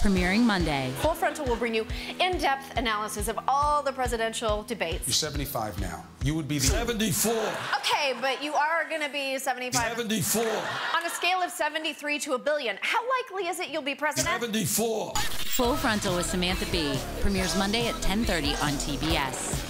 Premiering Monday. Full Frontal will bring you in-depth analysis of all the presidential debates. You're 75 now. You would be 74. Okay, but you are going to be 75. 74. On a scale of 73 to a billion, how likely is it you'll be president? 74. Full Frontal with Samantha Bee. Premieres Monday at 10:30 on TBS.